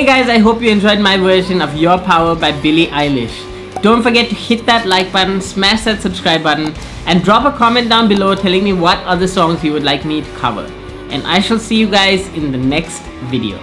Hey guys, I hope you enjoyed my version of Your Power by Billie Eilish. Don't forget to hit that like button, smash that subscribe button, and drop a comment down below telling me what other songs you would like me to cover. And I shall see you guys in the next video.